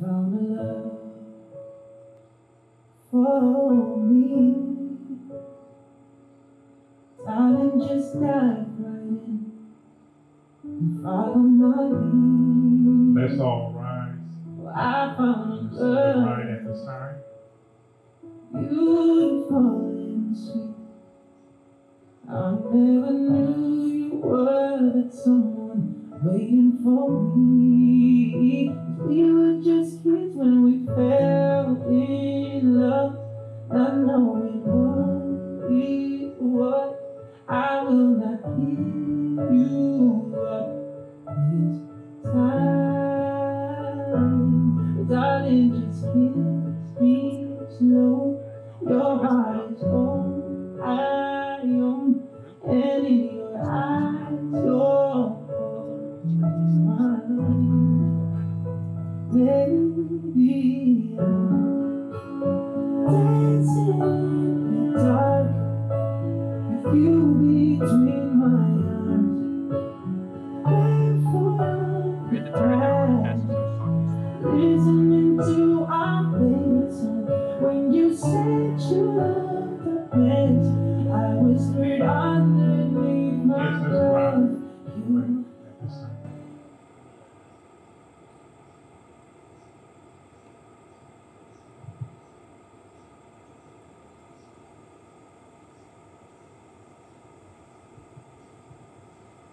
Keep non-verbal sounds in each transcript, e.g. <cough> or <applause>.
found a love for me. Darling, just dive right in and follow my lead. Let's all rise. Well, I found Let's right at this time. beautiful and sweet. I never knew you were that someone waiting for me. We were just kids when we fell in love, not knowing what we were. I will not give you up this time. But darling, just kiss me slow. Your heart is on,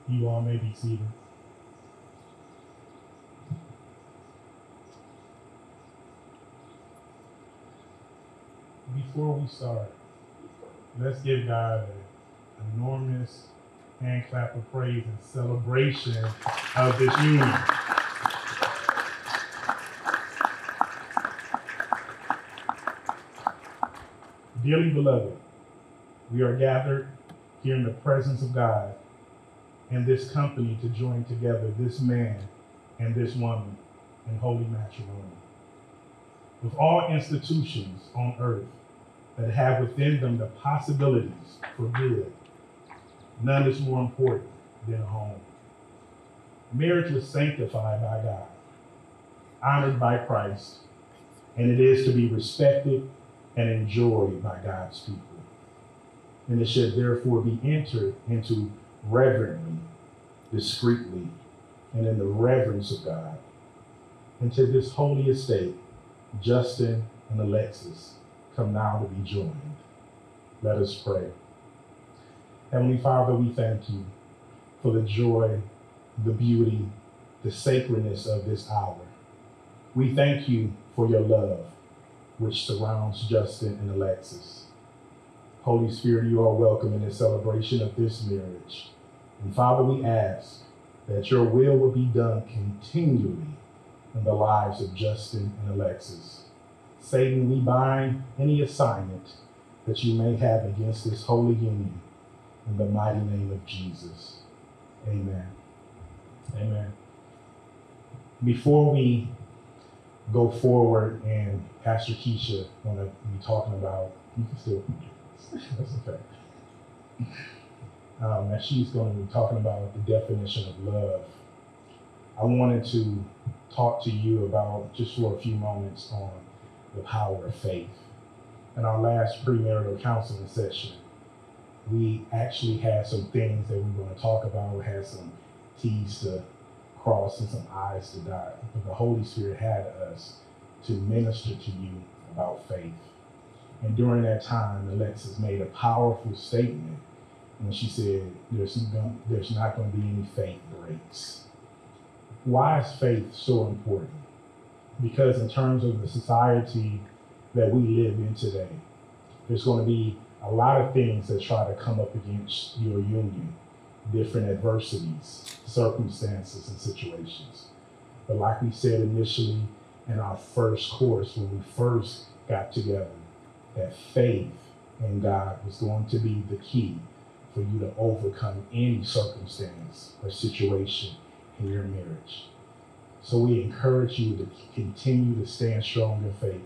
You all may be seated. Before we start, let's give God an enormous hand clap of praise and celebration of this union. Dearly beloved, we are gathered here in the presence of God and this company to join together this man and this woman in holy matrimony. With all institutions on earth that have within them the possibilities for good, none is more important than home. Marriage was sanctified by God, honored by Christ, and it is to be respected and enjoyed by God's people. And it should therefore be entered into reverently, discreetly, and in the reverence of God. And to this holy estate, Justin and Alexis come now to be joined. Let us pray. Heavenly Father, we thank you for the joy, the beauty, the sacredness of this hour. We thank you for your love, which surrounds Justin and Alexis. Holy Spirit, you are welcome in the celebration of this marriage. And Father, we ask that your will will be done continually in the lives of Justin and Alexis. Satan, we bind any assignment that you may have against this holy union in the mighty name of Jesus. Amen. Amen. Before we go forward and Pastor Keisha going to be talking about, you can still, <laughs> that's okay. Um, she's going to be talking about the definition of love. I wanted to talk to you about just for a few moments on the power of faith. In our last premarital counseling session, we actually had some things that we were going to talk about. We had some T's to cross and some I's to dot. But the Holy Spirit had us to minister to you about faith. And during that time, Alexis made a powerful statement when she said, there's, no, there's not going to be any faith breaks. Why is faith so important? Because in terms of the society that we live in today, there's going to be a lot of things that try to come up against your union, different adversities, circumstances, and situations. But like we said initially in our first course, when we first got together, that faith in God was going to be the key for you to overcome any circumstance or situation in your marriage. So we encourage you to continue to stand strong in faith.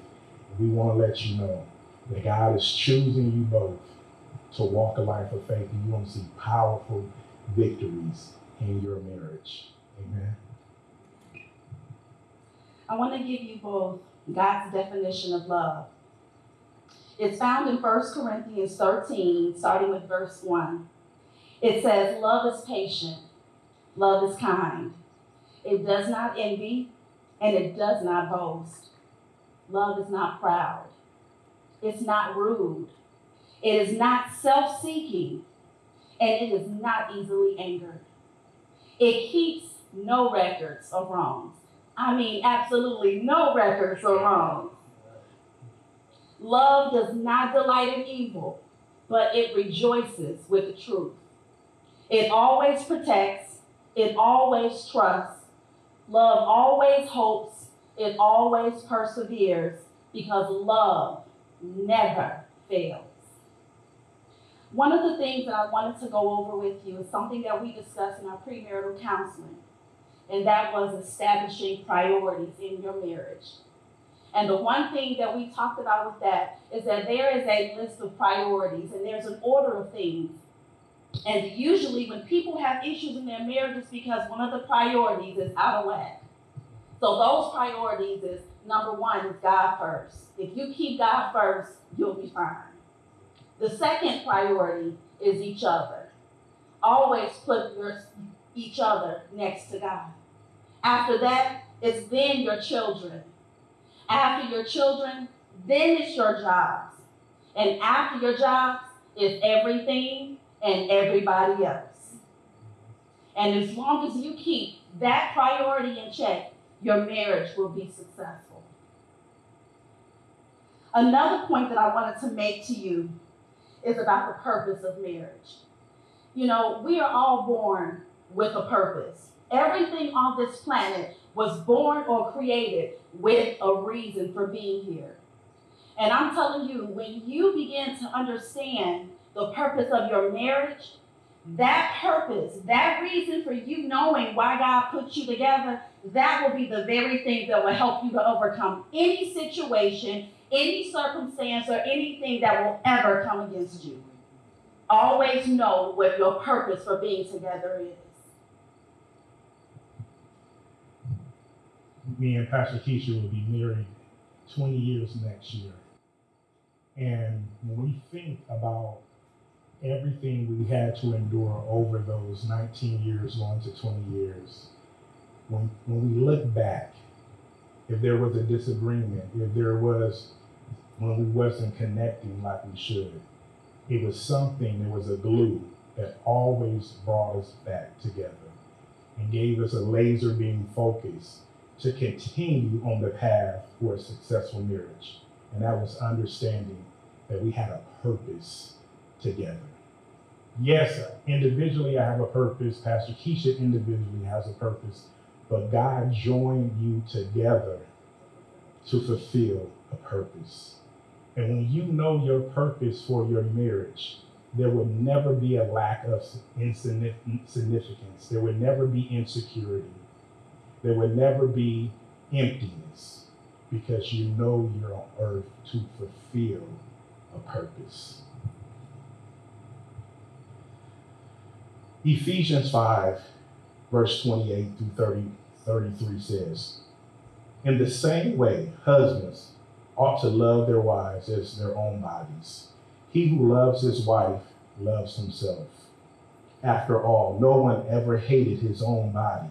We want to let you know that God is choosing you both to walk a life of faith, and you want to see powerful victories in your marriage. Amen. I want to give you both God's definition of love. It's found in 1 Corinthians 13, starting with verse 1. It says, Love is patient, love is kind. It does not envy, and it does not boast. Love is not proud. It's not rude. It is not self seeking, and it is not easily angered. It keeps no records of wrongs. I mean, absolutely no records of wrongs. Love does not delight in evil, but it rejoices with the truth. It always protects, it always trusts. Love always hopes, it always perseveres, because love never fails. One of the things that I wanted to go over with you is something that we discussed in our premarital counseling, and that was establishing priorities in your marriage. And the one thing that we talked about with that is that there is a list of priorities and there's an order of things. And usually, when people have issues in their marriage, it's because one of the priorities is out of whack. So, those priorities is number one is God first. If you keep God first, you'll be fine. The second priority is each other. Always put your, each other next to God. After that, it's then your children. After your children, then it's your jobs. And after your jobs, is everything and everybody else. And as long as you keep that priority in check, your marriage will be successful. Another point that I wanted to make to you is about the purpose of marriage. You know, we are all born with a purpose. Everything on this planet was born or created with a reason for being here. And I'm telling you, when you begin to understand the purpose of your marriage, that purpose, that reason for you knowing why God put you together, that will be the very thing that will help you to overcome any situation, any circumstance, or anything that will ever come against you. Always know what your purpose for being together is. Me and Pastor Keisha will be married 20 years next year. And when we think about everything we had to endure over those 19 years going to 20 years, when, when we look back, if there was a disagreement, if there was when we wasn't connecting like we should, it was something, there was a glue that always brought us back together and gave us a laser beam focus to continue on the path for a successful marriage. And that was understanding that we had a purpose together. Yes, individually I have a purpose. Pastor Keisha individually has a purpose. But God joined you together to fulfill a purpose. And when you know your purpose for your marriage, there will never be a lack of insignificance. There will never be insecurity. There will never be emptiness because you know you're on earth to fulfill a purpose. Ephesians 5, verse 28 through 30, 33 says, In the same way, husbands ought to love their wives as their own bodies. He who loves his wife loves himself. After all, no one ever hated his own body,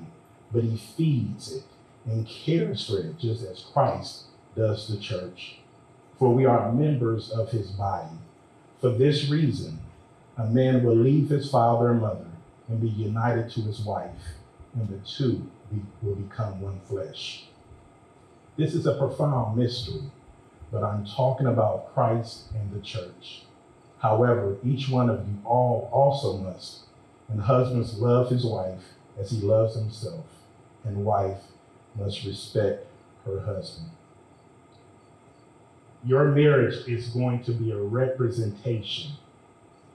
but he feeds it and cares for it, just as Christ does the church. For we are members of his body. For this reason, a man will leave his father and mother and be united to his wife, and the two will become one flesh. This is a profound mystery, but I'm talking about Christ and the church. However, each one of you all also must, and husbands love his wife as he loves himself, and wife must respect her husband. Your marriage is going to be a representation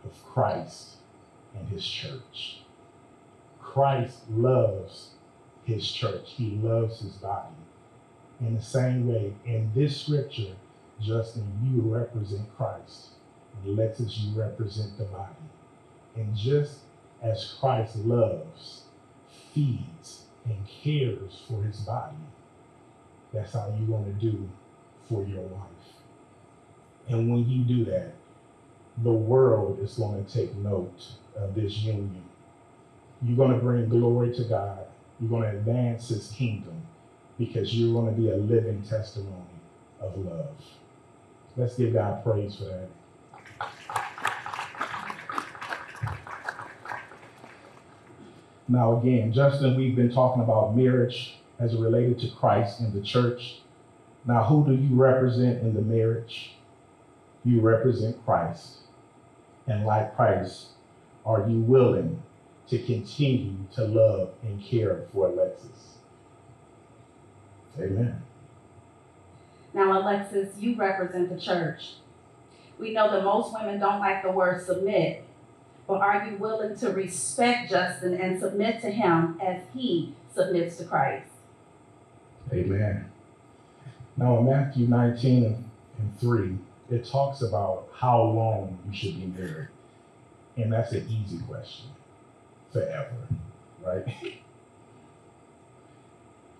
of Christ and his church. Christ loves his church. He loves his body. In the same way, in this scripture, Justin, you represent Christ. And Alexis, you represent the body. And just as Christ loves, feeds, and cares for his body, that's how you're going to do for your wife. And when you do that, the world is going to take note of this union. You're going to bring glory to God. You're going to advance his kingdom because you're going to be a living testimony of love. Let's give God praise for that. Now, again, Justin, we've been talking about marriage as related to Christ and the church. Now, who do you represent in the marriage? You represent Christ. And like Christ, are you willing to continue to love and care for Alexis? Amen. Now, Alexis, you represent the church. We know that most women don't like the word submit, but are you willing to respect Justin and submit to him as he submits to Christ? Amen. Now, in Matthew 19 and 3, it talks about how long you should be married. And that's an easy question. Forever, right? <laughs>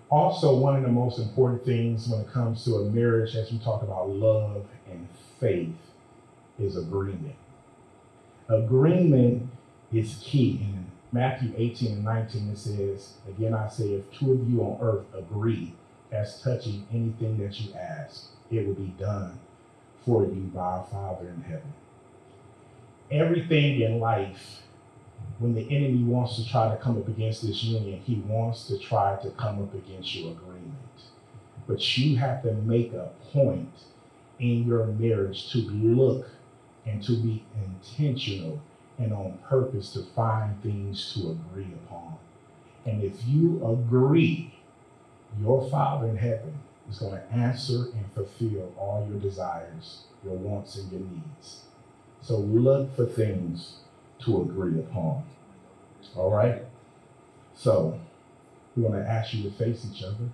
Also, one of the most important things when it comes to a marriage, as we talk about love and faith, is agreement. Agreement is key. In Matthew 18 and 19, it says, Again, I say, if two of you on earth agree as touching anything that you ask, it will be done for you by our Father in heaven. Everything in life, when the enemy wants to try to come up against this union, he wants to try to come up against your agreement. But you have to make a point in your marriage to look and to be intentional and on purpose to find things to agree upon. And if you agree, your Father in heaven is going to answer and fulfill all your desires, your wants, and your needs. So look for things to agree upon. All right? So we're going to ask you to face each other.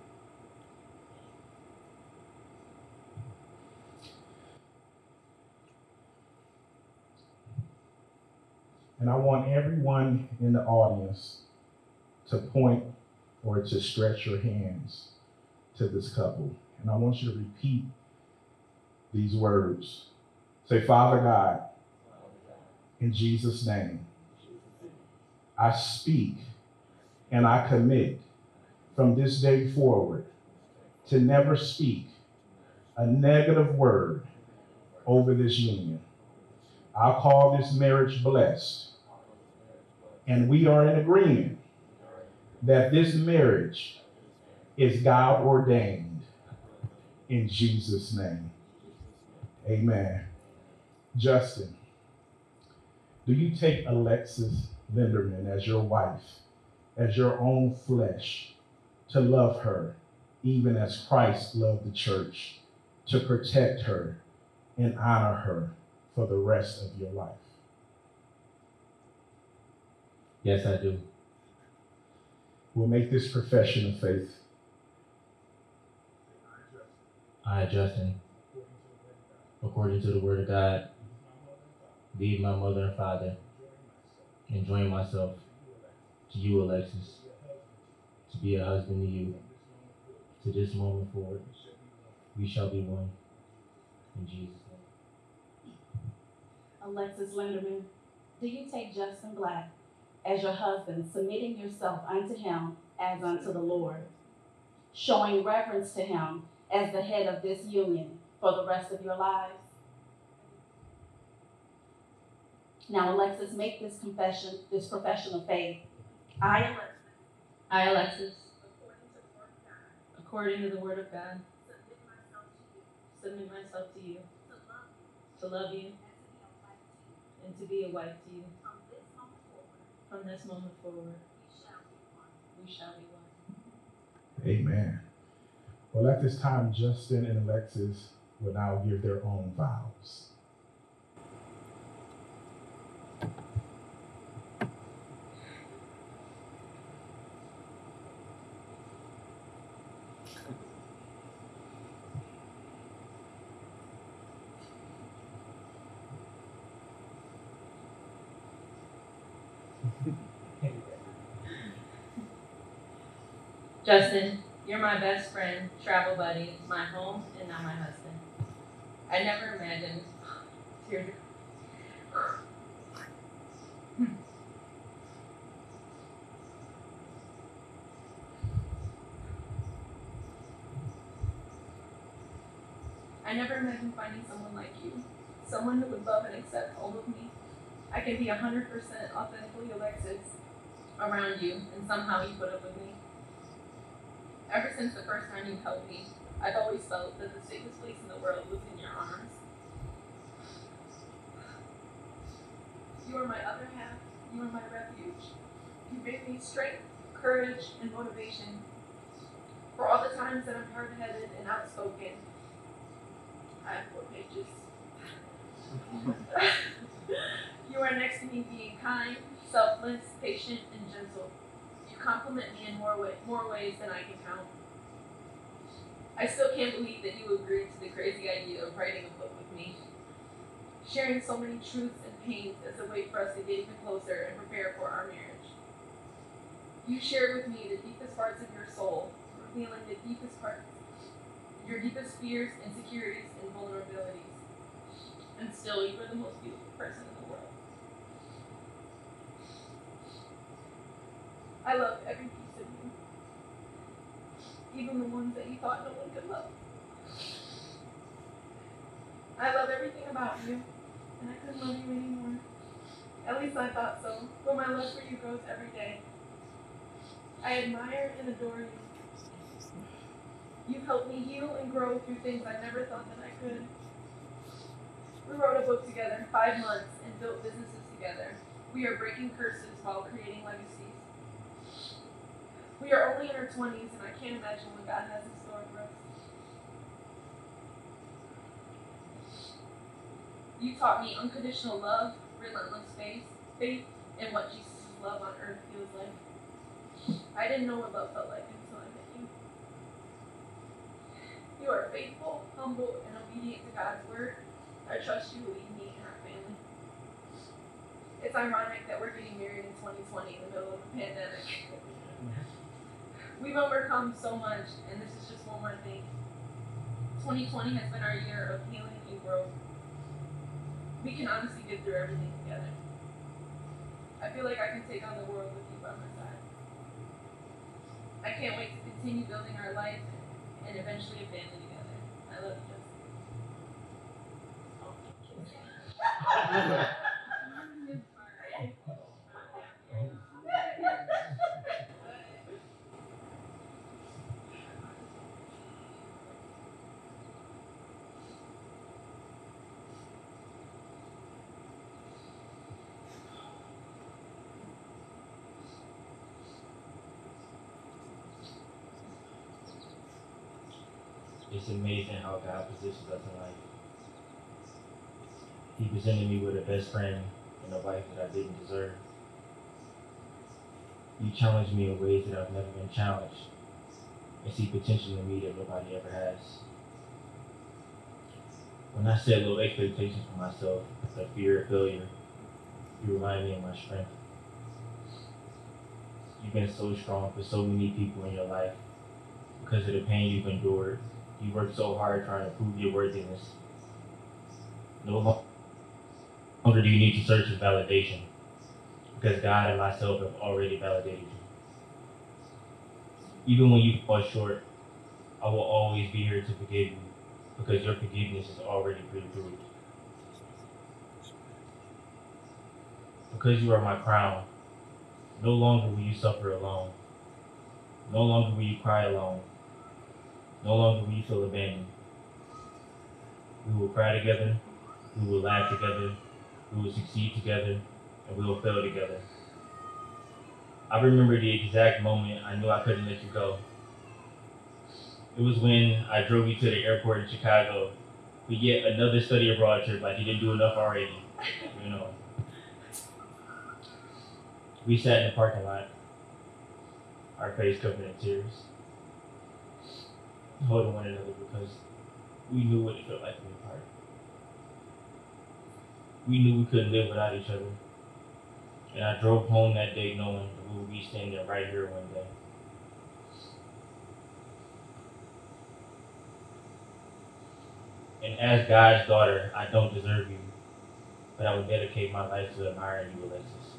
And I want everyone in the audience to point or to stretch your hands to this couple. And I want you to repeat these words. Say, Father God, in Jesus' name, I speak and I commit from this day forward to never speak a negative word over this union. I call this marriage blessed. And we are in agreement that this marriage is God ordained in Jesus' name. Amen. Justin, do you take Alexis Linderman as your wife, as your own flesh, to love her, even as Christ loved the church, to protect her and honor her for the rest of your life? Yes, I do. We'll make this profession of faith I, Justin, according to the word of God, leave my mother and father, and join myself to you, Alexis, to be a husband to you. To this moment forward, we shall be one. In Jesus' name. Alexis Linderman, do you take Justin Black as your husband, submitting yourself unto him as unto the Lord, showing reverence to him as the head of this union for the rest of your lives? Now, Alexis, make this confession, this profession of faith. I, Alexis, I, Alexis, according to the word of God, according to the word of God, submit myself to you, submit myself to you, to love you, and to be a wife to you. and to be a wife to you. From this moment forward, we shall be one. we shall be one. Amen. Well, at this time, Justin and Alexis will now give their own vows. Justin, You're my best friend, travel buddy, my home, and now my husband. I never imagined. <laughs> Tears. I never imagined finding someone like you. Someone who would love and accept all of me. I can be 100% authentically Alexis around you, and somehow you put up with me. Ever since the first time you held me, I've always felt that the safest place in the world was in your arms. You are my other half. You are my refuge. You gave me strength, courage, and motivation. For all the times that I'm hard headed and outspoken, I have four pages. you are next to me being kind, selfless, patient, and gentle. Compliment me in more, way, more ways than I can count. I still can't believe that you agreed to the crazy idea of writing a book with me. Sharing so many truths and pains as a way for us to get even closer and prepare for our marriage. You shared with me the deepest parts of your soul, revealing the deepest parts, your deepest fears, insecurities, and vulnerabilities. And still, you are the most beautiful person in the world. I love every piece of you, even the ones that you thought no one could love. I love everything about you, and I couldn't love you anymore. At least I thought so, but my love for you grows every day. I admire and adore you. You've helped me heal and grow through things I never thought that I could. We wrote a book together in five months and built businesses together. We are breaking curses while creating legacies. We are only in our 20s, and I can't imagine what God has in store for us. You taught me unconditional love, relentless faith, faith, and what Jesus' love on earth feels like. I didn't know what love felt like until I met you. You are faithful, humble, and obedient to God's word. I trust you to lead me and our family. It's ironic that we're getting married in 2020 in the middle of a pandemic. <laughs> We've overcome so much, and this is just one more thing. 2020 has been our year of healing and growth. We can honestly get through everything together. I feel like I can take on the world with you by my side. I can't wait to continue building our life and eventually a family together. I love you, Justin. <laughs> It's amazing how God positions us in life. He presented me with a best friend and a wife that I didn't deserve. You challenged me in ways that I've never been challenged and see potential in me that nobody ever has. When I set low expectations for myself, the fear of failure, you remind me of my strength. You've been so strong for so many people in your life because of the pain you've endured. You worked so hard trying to prove your worthiness. No longer do you need to search for validation because God and myself have already validated you. Even when you fall short, I will always be here to forgive you because your forgiveness is already pre-approved. Because you are my crown, no longer will you suffer alone. No longer will you cry alone. No longer will you feel abandoned. We will cry together, we will laugh together, we will succeed together, and we will fail together. I remember the exact moment I knew I couldn't let you go. It was when I drove you to the airport in Chicago for yet another study abroad trip like you didn't do enough already. You know. We sat in the parking lot, our face covered in tears, holding one another because we knew what it felt like to be apart. We knew we couldn't live without each other. And I drove home that day knowing that we would be standing right here one day. And as God's daughter, I don't deserve you, but I will dedicate my life to admiring you, Alexis.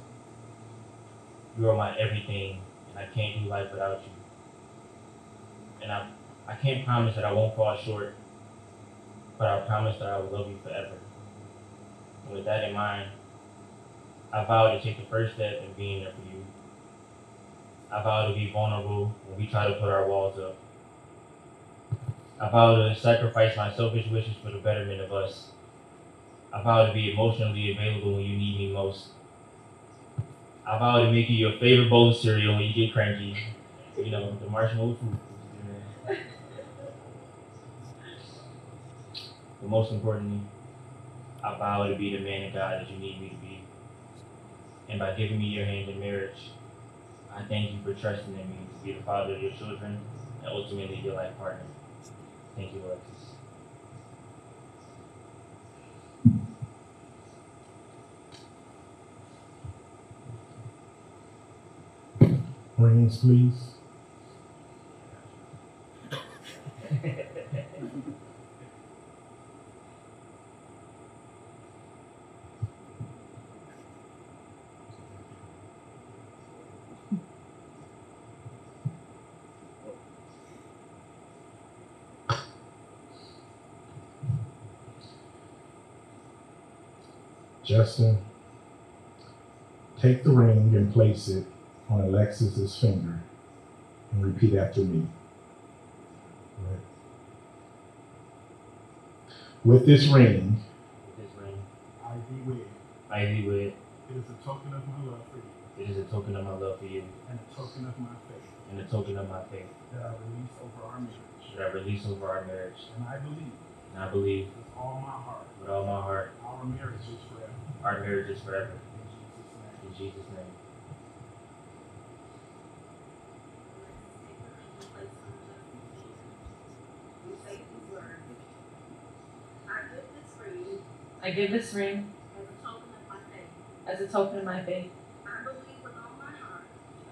You are my everything, and I can't do life without you. And I I can't promise that I won't fall short, but I promise that I will love you forever. And with that in mind, I vow to take the first step in being there for you. I vow to be vulnerable when we try to put our walls up. I vow to sacrifice my selfish wishes for the betterment of us. I vow to be emotionally available when you need me most. I vow to make you your favorite bowl of cereal when you get cranky. You know, the marshmallow fruit. But most importantly, I vow to be the man of God that you need me to be. And by giving me your hand in marriage, I thank you for trusting in me to be the father of your children and ultimately your life partner. Thank you, Alexis. Rings, please. Justin, take the ring and place it on Alexis's finger and repeat after me. Right. With this ring, With this ring, I be wed. I thee wed. It is a token of my love for you It is a token of my love for you and a token of my faith and a token of my faith that I release over our marriage. that I release over our marriage. And I believe And I believe with all my heart with all my heart our marriage is forever. Our marriage is forever. In Jesus' name. In Jesus' name. I give this ring As a token of my faith, as a token of my faith. I believe with all my heart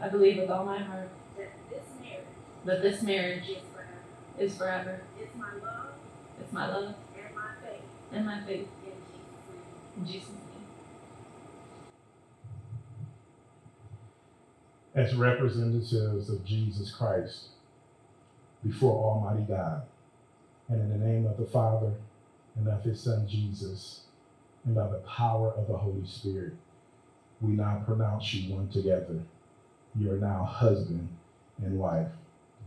I believe with all my heart that this marriage that this marriage is forever. is forever. It's my love It's my love and my faith and my faith. in Jesus' name. In Jesus' name. As representatives of Jesus Christ before Almighty God, and in the name of the Father and of His Son Jesus, and by the power of the Holy Spirit, we now pronounce you one together. You are now husband and wife.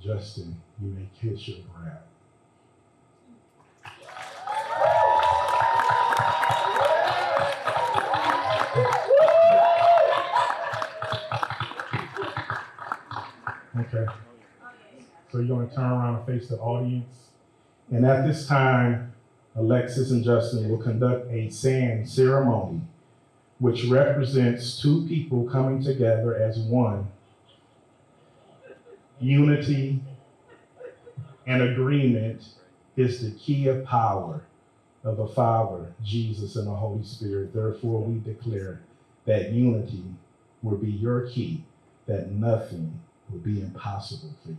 Justin, you may kiss your bride. Okay. So you're going to turn around and face the audience. And at this time, Alexis and Justin will conduct a sand ceremony, which represents two people coming together as one. Unity and agreement is the key of power of the Father, Jesus, and the Holy Spirit. Therefore, we declare that unity will be your key, that nothing will be impossible for you.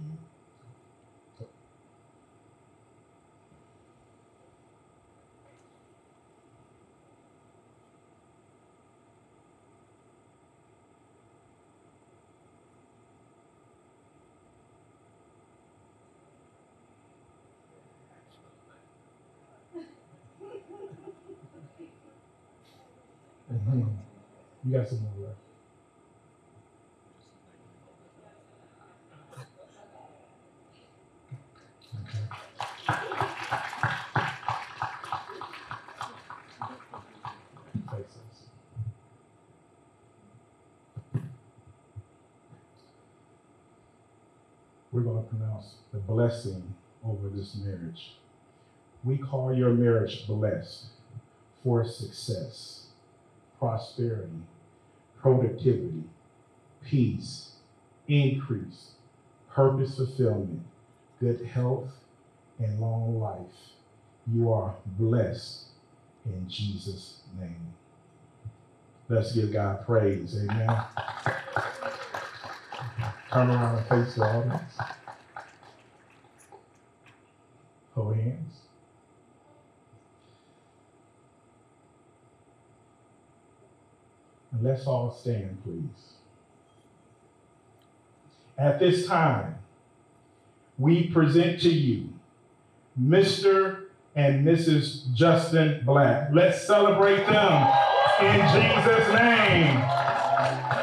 You got some more left. Okay. Face this. We're going to pronounce the blessing over this marriage. We call your marriage blessed for success, prosperity, productivity, peace, increase, purpose fulfillment, good health, and long life. You are blessed in Jesus' name. Let's give God praise. Amen turn around and face the audience. Oh, Hold hands. And let's all stand, please. At this time, we present to you Mr. and Mrs. Justin Black. Let's celebrate them in Jesus' name.